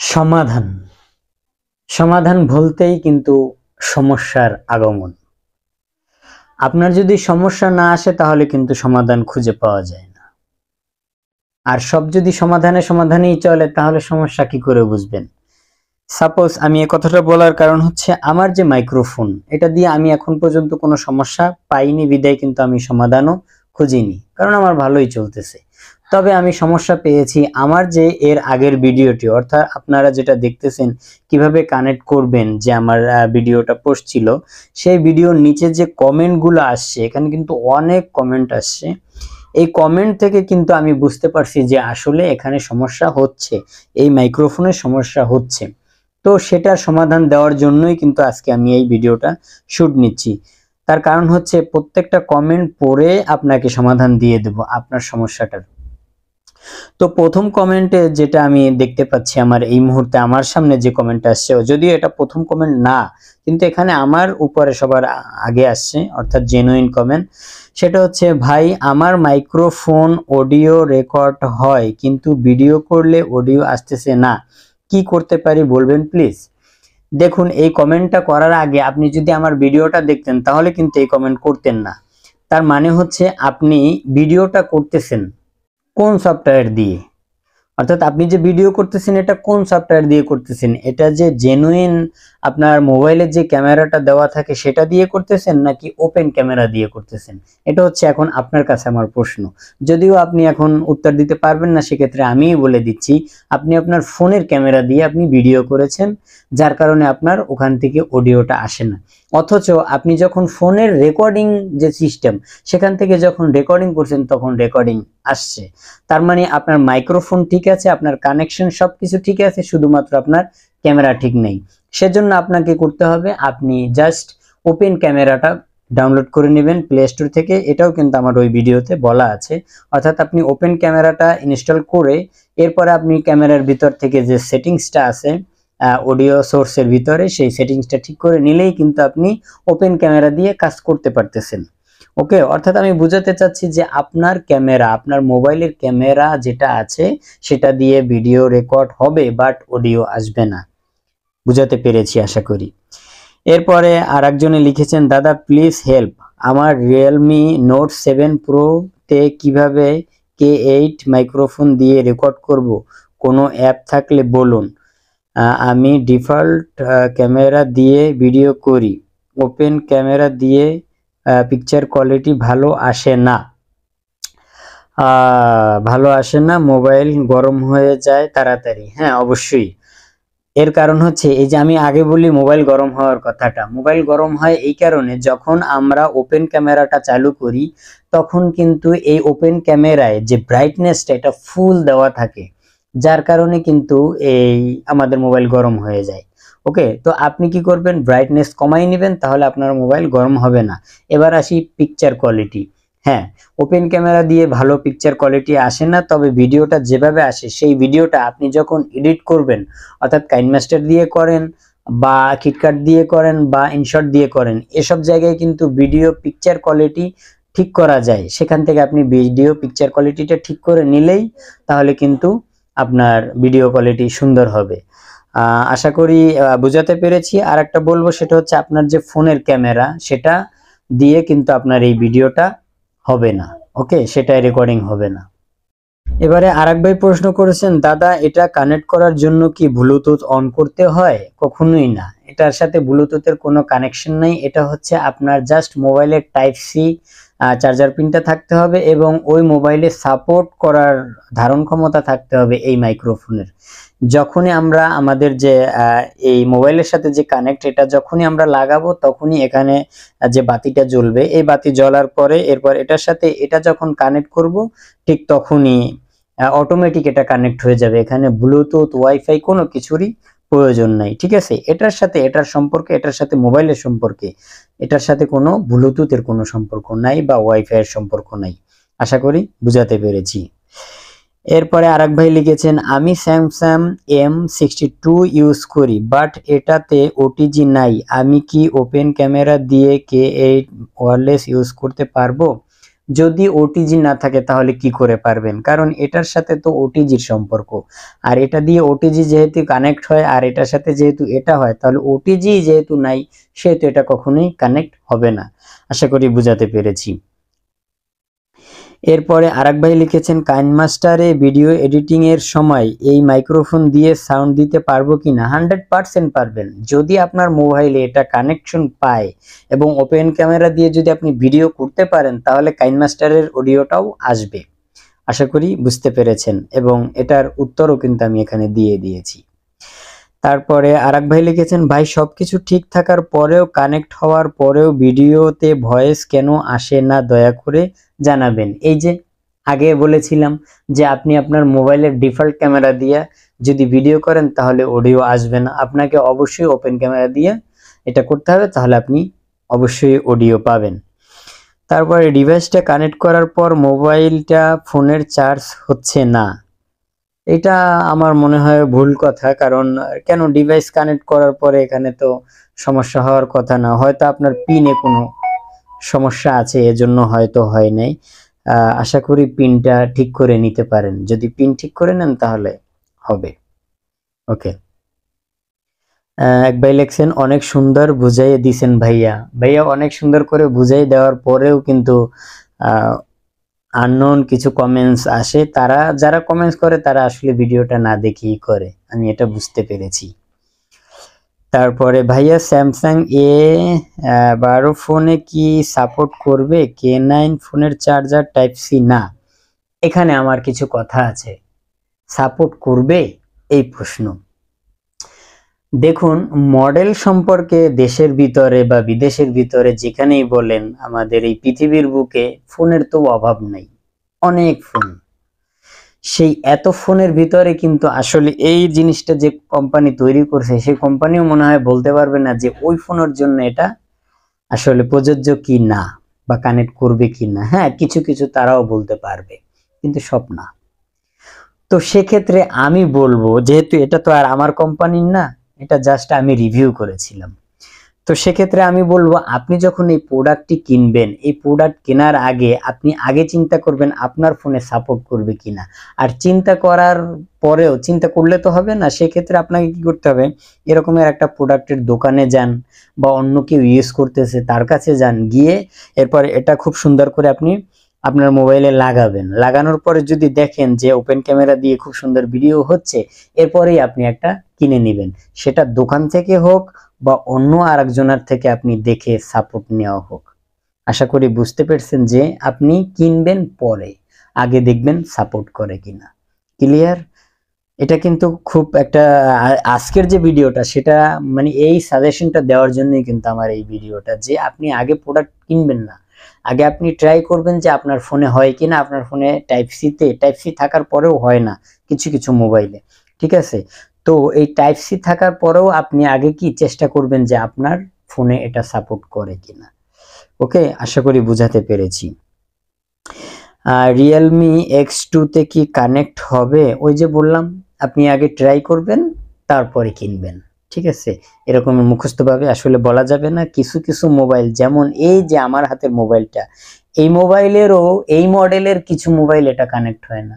সমাধান। সমাধান বলতেই কিন্তু সমস্যার আগমন। আপনার যদি সমস্যা না আসে তাহলে কিন্তু সমাধান খুঁজে পাওয়া যায় না। আর সব যদি সমাধানে সমাধানেই চলে তাহলে সমস্যা কি করে বুঝবেন? সাপোজ আমি এ কথাটা বলার কারণ হচ্ছে আমার যে মাইক্রোফোন এটা দিয়ে আমি এখন পর্যন্ত কোনো সমস্যা পাইনি, বিদায় কিন্তু আমি সমাধানও খুঁজিনি। কারণ আমার ভালোই চলতেছে। তবে আমি সমস্যা পেয়েছি। আমার যে এর আগের ভিডিওটি, অর্থাৎ আপনারা যেটা দেখতেছেন, কীভাবে কানেক্ট করবেন যে আমার ভিডিওটা পোস্ট ছিল, সেই ভিডিওর নিচে যে কমেন্টগুলো আসছে, এখানে কিন্তু অনেক কমেন্ট আসছে। এই কমেন্ট থেকে কিন্তু আমি বুঝতে পারছি যে আসলে এখানে সমস্যা হচ্ছে, এই মাইক্রোফোনের সমস্যা হচ্ছে। তো সেটার সমাধান দেওয়ার জন্যই কিন্তু আজকে আমি এই ভিডিওটা শুট নিচ্ছি। তার কারণ হচ্ছে প্রত্যেকটা কমেন্ট পড়ে আপনাকে সমাধান দিয়ে দেব আপনার সমস্যাটার। তো প্রথম কমেন্টে যেটা আমি দেখতে পাচ্ছি আমার এই মুহূর্তে আমার সামনে যে কমেন্ট আসছে যদিও এটা প্রথম কমেন্ট না, কিন্তু এখানে আমার উপরে সবার আগে আসছে, অর্থাৎ জেনুইন কমেন্ট সেটা হচ্ছে, ভাই, আমার মাইক্রোফোন অডিও রেকর্ড হয়, কিন্তু ভিডিও করলে অডিও আসতেছে না, কি করতে পারি বলবেন প্লিজ দেখুন, এই কমেন্টটা করার আগে আপনি যদি আমার ভিডিওটা দেখতেন, তাহলে কিন্তু এই কমেন্ট করতেন না। তার মানে হচ্ছে, আপনি ভিডিওটা করতেছেন কোন সফটওয়্যার দিয়ে? অর্থাৎ আপনি যে ভিডিও করতেছেন, এটা কোন সফটওয়্যার দিয়ে করতেছেন? এটা যে জেনুইন আপনার মোবাইলের যে ক্যামেরাটা দেওয়া থাকে সেটা দিয়ে করতেছেন নাকি ওপেন ক্যামেরা দিয়ে করতেছেন? এটা হচ্ছে এখন আপনার কাছে আমার প্রশ্ন। যদিও আপনি এখন উত্তর দিতে পারবেন না, সেক্ষেত্রে আমিই বলে দিচ্ছি, আপনি আপনার ফোনের ক্যামেরা দিয়ে আপনি ভিডিও করেছেন, যার কারণে আপনার ওখান থেকে অডিওটা আসে না। অথচ আপনি যখন ফোনের রেকর্ডিং যে সিস্টেম, সেখান থেকে যখন রেকর্ডিং করছেন তখন রেকর্ডিং আসছে। তার মানে আপনার মাইক্রোফোন ঠিক আছে, আপনার কানেকশন সবকিছু ঠিক আছে, শুধুমাত্র আপনার ক্যামেরা ঠিক নেই। সেজন্য আপনাকে করতে হবে, আপনি জাস্ট ওপেন ক্যামেরাটা ডাউনলোড করে নেবেন প্লে স্টোর থেকে। এটাও কিন্তু আমার ওই ভিডিওতে বলা আছে। অর্থাৎ আপনি ওপেন ক্যামেরাটা ইনস্টল করে এরপরে আপনি ক্যামেরার ভিতর থেকে যে সেটিংসটা আছে অডিও সোর্সের ভিতরে সেই সেটিংসটা ঠিক করে নিলেই কিন্তু আপনি ওপেন ক্যামেরা দিয়ে কাজ করতে পারতেছেন। ওকে, অর্থাৎ আমি বুঝাতে চাচ্ছি যে আপনার ক্যামেরা, আপনার মোবাইলের ক্যামেরা যেটা আছে, সেটা দিয়ে ভিডিও রেকর্ড হবে বাট অডিও আসবে না। বুঝাতে পেরেছি, আশা করি। এরপরে আর একজনে লিখেছেন, দাদা প্লিজ হেল্প আমার রিয়েলমি নোট সেভেন তে কীভাবে কে এইট মাইক্রোফোন দিয়ে রেকর্ড করব? কোনো অ্যাপ থাকলে বলুন। আমি ডিফল্ট ক্যামেরা দিয়ে ভিডিও করি। ওপেন ক্যামেরা দিয়ে পিকচার কোয়ালিটি ভালো আসে না। ভালো আসে না মোবাইল গরম হয়ে যায় তাড়াতাড়ি। হ্যাঁ অবশ্যই। এর কারণ হচ্ছে এই যে আমি আগে বলি মোবাইল গরম হওয়ার কথাটা। মোবাইল গরম হয় এই কারণে যখন আমরা ওপেন ক্যামেরাটা চালু করি, তখন কিন্তু এই ওপেন ক্যামেরায় যে ব্রাইটনেসটা এটা ফুল দেওয়া থাকে। যার কারণে কিন্তু এই আমাদের মোবাইল গরম হয়ে যায়। ওকে? তো আপনি কি করবেন? ব্রাইটনেস কমাই নেবেন, তাহলে আপনার মোবাইল গরম হবে না। এবার আসি পিকচার কোয়ালিটি হ্যাঁ ওপেন ক্যামেরা দিয়ে ভালো পিকচার কোয়ালিটি আসে না, তবে ভিডিওটা যেভাবে আসে, সেই ভিডিওটা আপনি যখন এডিট করবেন, অর্থাৎ কাইনমাস্টার দিয়ে করেন বা কিটকাট দিয়ে করেন বা ইনশট দিয়ে করেন, এসব জায়গায় কিন্তু ভিডিও পিকচার কোয়ালিটি ঠিক করা যায়। সেখান থেকে আপনি ভিডিও পিকচার কোয়ালিটিটা ঠিক করে নিলেই তাহলে কিন্তু আপনার ভিডিও কোয়ালিটি সুন্দর হবে। আশা করি বোঝাতে পেরেছি। আর একটা বলব, সেটা হচ্ছে আপনার যে ফোনের ক্যামেরা সেটা দিয়ে কিন্তু আপনার এই ভিডিওটা হবে না। ওকে? সেটাই রেকর্ডিং হবে না। এবারে আরেক ভাই প্রশ্ন করেছেন, দাদা, এটা কানেক্ট করার জন্য কি ব্লুটুথ অন করতে হয়? কখনোই না। এটার সাথে ব্লুটুথের কোনো কানেকশন নাই। এটা হচ্ছে আপনার জাস্ট মোবাইলের টাইপ সি চার্জার পিনটা থাকতে হবে এবং ওই মোবাইলে সাপোর্ট করার ধারণ ক্ষমতা থাকতে হবে এই মাইক্রোফোনের যখনই আমরা আমাদের যে এই মোবাইলের সাথে যে কানেক্ট এটা যখনই আমরা লাগাবো, তখনই এখানে যে বাতিটা জ্বলবে। এই বাতি জ্বলার পরে এরপর এটার সাথে এটা যখন কানেক্ট করব, ঠিক তখনই অটোমেটিক এটা কানেক্ট হয়ে যাবে। এখানে ব্লুটুথ ওয়াইফাই কোনো কিছুরই প্রয়োজন নাই, ঠিক আছে? এটার সাথে, এটার সম্পর্কে, এটার সাথে মোবাইলের সম্পর্কে, এটার সাথে কোনো ব্লুটুথের কোনো সম্পর্ক নাই বা ওয়াইফাই এর সম্পর্ক নাই। আশা করি বুঝাতে পেরেছি। এরপরে আরেক ভাই লিখেছেন, আমি Samsung M sixty two use করি বাট এটাতে ওটিজি নাই। আমি কি ওপেন ক্যামেরা দিয়ে কে এইট ওয়ারলেস ইউজ করতে পারব? যদি ওটিজি না থাকে, তাহলে কি করে পারবেন? কারণ এটার সাথে তো ওটিজির সম্পর্ক। আর এটা দিয়ে ওটিজি যেহেতু কানেক্ট হয়, আর এটার সাথে যেহেতু এটা হয়, তাহলে ওটিজি যেহেতু নাই, সেহেতু এটা কখনোই কানেক্ট হবে না। আশা করি বুঝাতে পেরেছি। এরপরে আরেক ভাই লিখেছেন কাইনমাস্টারে ভিডিও এডিটিং এর সময় এই মাইক্রোফোন দিয়ে সাউন্ড দিতে পারব কিনা হান্ড্রেড পার্সেন্ট পারবেন। যদি আপনার মোবাইলে এটা কানেকশন পায় এবং ওপেন ক্যামেরা দিয়ে যদি আপনি ভিডিও করতে পারেন, তাহলে কাইনমাস্টারের অডিওটাও আসবে। আশা করি বুঝতে পেরেছেন এবং এটার উত্তরও কিন্তু আমি এখানে দিয়ে দিয়েছি। তারপরে আরেক ভাই লিখেছেন, ভাই, সবকিছু ঠিক থাকার পরেও, কানেক্ট হওয়ার পরেও ভিডিওতে ভয়েস কেন আসে না? দয়া করে জানাবেন। এই যে আগে বলেছিলাম যে আপনি আপনার মোবাইলের ডিফল্ট ক্যামেরা দিয়ে যদি ভিডিও করেন তাহলে অডিও আসবে না। আপনাকে অবশ্যই ওপেন ক্যামেরা দিয়ে এটা করতে হবে, তাহলে আপনি অবশ্যই অডিও পাবেন। তারপরে ডিভাইসটা কানেক্ট করার পর মোবাইলটা ফোনের চার্জ হচ্ছে না। এটা আমার মনে হয় ভুল কথা, কারণ কেন ডিভাইস কানেক্ট করার পরে এখানে তো সমস্যা হওয়ার কথা না, হয়তো আপনার পিনে কোনো সমস্যা আছে, এজন্য হয়তো হয় নাই। আশা করি পিনটা ঠিক করে নিতে পারেন। যদি পিন ঠিক করে নেন তাহলে হবে। ওকে। এক ভাই লেখছেন, অনেক সুন্দর বুঝাই দিছেন ভাইয়া। ভাইয়া অনেক সুন্দর করে বুঝাই দেওয়ার পরেও কিন্তু আননোন কিছু কমেন্টস আসে। তারা, যারা কমেন্টস করে তারা আসলে ভিডিওটা না দেখেই করে। আমি এটা বুঝতে পেরেছি। তারপরে, ভাইয়া স্যামসাং এ বারো ফোনে কি সাপোর্ট করবে? কে নাইন ফোনের চার্জার টাইপ সি না। এখানে আমার কিছু কথা আছে। সাপোর্ট করবে? এই প্রশ্ন। দেখুন মডেল সম্পর্কে দেশের ভিতরে বা বিদেশের ভিতরে যেখানেই বলেন, আমাদের এই পৃথিবীর বুকে ফোনের তো অভাব নেই। অনেক ফোন। সেই এত ফোনের ভিতরে কিন্তু আসলে এই জিনিসটা যে কোম্পানি তৈরি করছে, সেই কোম্পানিও মনে হয় বলতে পারবে না যে ওই ফোনের জন্য এটা আসলে প্রযোজ্য কি না বা কানেক্ট করবে কি না। হ্যাঁ কিছু কিছু তারাও বলতে পারবে, কিন্তু সব না। তো সেক্ষেত্রে আমি বলব, যেহেতু এটা তো আর আমার কোম্পানির না, এটা জাস্ট আমি রিভিউ করেছিলাম। তো সেক্ষেত্রে আমি বলব, আপনি যখন এই প্রোডাক্টটি কিনবেন, এই প্রোডাক্ট কেনার আগে আপনি আগে চিন্তা করবেন আপনার ফোনে সাপোর্ট করবে কিনা। আর চিন্তা করার পরেও, চিন্তা করলে তো হবে না, সেক্ষেত্রে আপনাকে কি করতে হবে, এরকমের একটা প্রোডাক্টের দোকানে যান বা অন্য কেউ ইউজ করতেছে, তার কাছে যান, গিয়ে এরপর এটা খুব সুন্দর করে আপনি আপনার মোবাইলে লাগাবেন। লাগানোর পরে যদি দেখেন যে ওপেন ক্যামেরা দিয়ে খুব সুন্দর ভিডিও হচ্ছে, এরপরেই আপনি একটা কিনে নেবেন। সেটা দোকান থেকে হোক বা অন্য আরেকজনের থেকে আপনি দেখে সাপোর্ট নেওয়া হোক। আশা করি বুঝতে পেরেছেন যে আপনি কিনবেন পরে। আগে দেখবেন সাপোর্ট করে কিনা। ক্লিয়ার এটা কিন্তু খুব একটা, আজকের যে ভিডিওটা সেটা মানে এই সাজেশনটা দেওয়ার জন্যই কিন্তু আমার এই ভিডিওটা যে আপনি আগে প্রোডাক্ট কিনবেন না। আগে আপনি ট্রাই করবেন যে আপনার ফোনে হয় কিনা, আপনার ফোনে টাইপ সিতে টাইপ সি থাকার পরেও হয় না। কিছু কিছু মোবাইলে ঠিক আছে? তো এই টাইপ সি থাকার পরেও আপনি আগে কি চেষ্টা করবেন যে আপনার ফোনে এটা সাপোর্ট করে কিনা? ওকে আশা করি বুঝাতে পেরেছি। রিয়েলমি এক্স টুতে কি কানেক্ট হবে? ওই যে বললাম, আপনি আগে ট্রাই করবেন, তারপরে কিনবেন। ঠিক আছে? এরকম মুখস্থভাবে আসলে বলা যাবে না। কিছু কিছু মোবাইল যেমন এই যে আমার হাতের মোবাইলটা এই মোবাইলেরও এই মডেলের কিছু মোবাইল এটা কানেক্ট হয় না।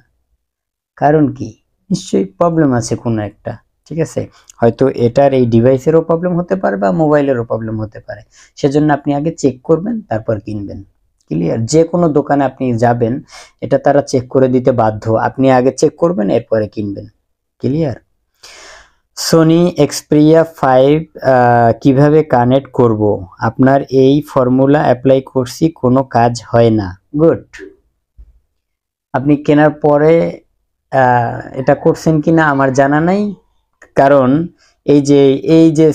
কারণ কি? নিশ্চয়ই প্রবলেম আছে কোনো একটা। ঠিক আছে? হয়তো এটার এই ডিভাইসেরও প্রবলেম হতে পারে বা মোবাইলেরও প্রবলেম হতে পারে। সেজন্য আপনি আগে চেক করবেন, তারপর কিনবেন। ক্লিয়ার যে কোনো দোকানে আপনি যাবেন, এটা তারা চেক করে দিতে বাধ্য। আপনি আগে চেক করবেন, এরপরে কিনবেন। ক্লিয়ার সোনি এক্সপ্রিয়া ফাইভ কীভাবে কানেক্ট করব? আপনার এই ফর্মুলা অ্যাপ্লাই করছি, কোনো কাজ হয় না। গুড আপনি কেনার পরে এটা করছেন কিনা আমার জানা নাই। কারণ এই যে এই যে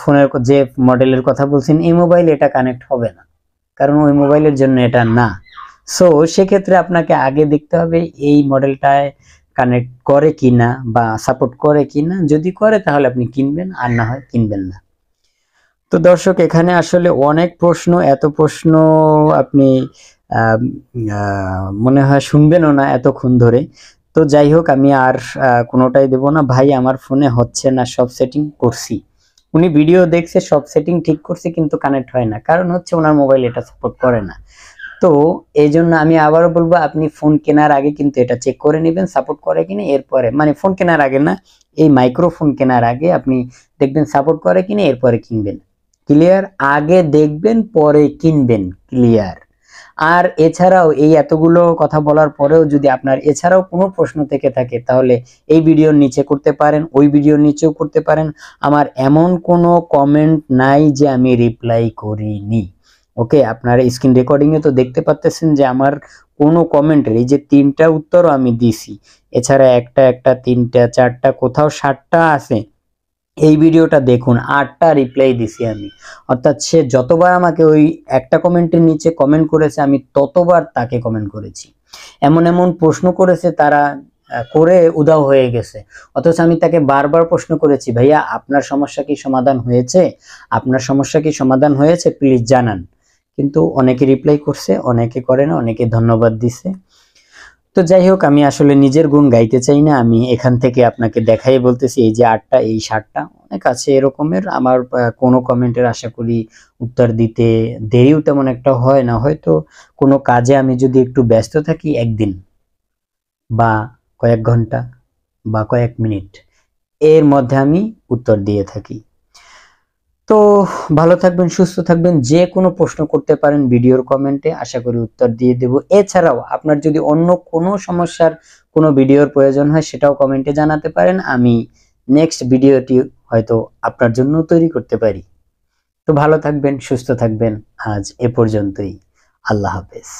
ফোনের যে মডেলের কথা বলছেন, এই মোবাইল এটা কানেক্ট হবে না। কারণ ওই মোবাইলের জন্য এটা না। সো সেক্ষেত্রে আপনাকে আগে দেখতে হবে এই মডেলটায় কানেক্ট করে কিনা বা সাপোর্ট করে কিনা যদি করে, তাহলে আপনি কিনবেন, আর না হয় কিনবেন না। তো দর্শক, এখানে আসলে অনেক প্রশ্ন, এত প্রশ্ন আপনি মনে হয় শুনবেনও না এতক্ষণ ধরে। তো যাই হোক, আমি আর কোনোটাই দেব না। ভাই, আমার ফোনে হচ্ছে না, সব সেটিং করছি। উনি ভিডিও দেখছে, সব সেটিং ঠিক করছে, কিন্তু কানেক্ট হয় না। কারণ হচ্ছে ওনার মোবাইল এটা সাপোর্ট করে না। তো এই জন্য আমি আবারও বলব, আপনি ফোন কেনার আগে কিন্তু এটা চেক করে নেবেন সাপোর্ট করে কিনা, এরপরে মানে ফোন কেনার আগে না, এই মাইক্রোফোন কেনার আগে আপনি দেখবেন সাপোর্ট করে কিনা, এরপরে কিনবেন। ক্লিয়ার আগে দেখবেন, পরে কিনবেন ক্লিয়ার আর এছাড়াও এই এতগুলো কথা বলার পরেও যদি আপনার এছাড়াও কোনো প্রশ্ন থেকে থাকে, তাহলে এই ভিডিওর নিচে করতে পারেন, ওই ভিডিওর নিচেও করতে পারেন। আমার এমন কোনো কমেন্ট নাই যে আমি রিপ্লাই করিনি। ওকে আপনারা স্ক্রিন রেকর্ডিং এ তো দেখতে পাচ্ছেন যে আমার কোনো কমেন্টের এই যে তিনটা উত্তরও আমি দিছি। এছাড়া একটা একটা, তিনটা, চারটা, কোথাও ষাটটা আছে। এই ভিডিওটা দেখুন, আটটা রিপ্লাই দিছি আমি। অর্থাৎ সে যতবার আমাকে ওই একটা কমেন্টের নিচে কমেন্ট করেছে, আমি ততবার তাকে কমেন্ট করেছি। এমন এমন প্রশ্ন করেছে তারা করে উদাও হয়ে গেছে। অথচ আমি তাকে বারবার প্রশ্ন করেছি, ভাইয়া, আপনার সমস্যা কি সমাধান হয়েছে? আপনার সমস্যা কি সমাধান হয়েছে? প্লিজ জানান। কিন্তু অনেকে রিপ্লাই করছে, অনেকে করে না, অনেকে ধন্যবাদ দিছে। তো যাই হোক, আমি আসলে নিজের গুণ গাইতে চাই না। আমি এখান থেকে আপনাকে দেখাই বলতেছি, এই যে আটটা, এই ষাটটা অনেক আছে এরকমের। আমার কোনো কমেন্টের আশা করি উত্তর দিতে দেরিও তেমন একটা হয় না। হয়তো কোনো কাজে আমি যদি একটু ব্যস্ত থাকি, একদিন বা কয়েক ঘণ্টা বা কয়েক মিনিট, এর মধ্যে আমি উত্তর দিয়ে থাকি। তো ভালো থাকবেন, সুস্থ থাকবেন, যে কোনো প্রশ্ন করতে পারেন ভিডিওর কমেন্টে আশা করি উত্তর দিয়ে দেব। এছাড়াও আপনার যদি অন্য কোনো সমস্যার কোনো ভিডিওর প্রয়োজন হয়, সেটাও কমেন্টে জানাতে পারেন। আমি নেক্সট ভিডিওটি হয়তো আপনার জন্য তৈরি করতে পারি। তো ভালো থাকবেন, সুস্থ থাকবেন। আজ এ পর্যন্তই। আল্লাহ হাফেজ।